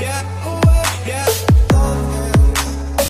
Yeah.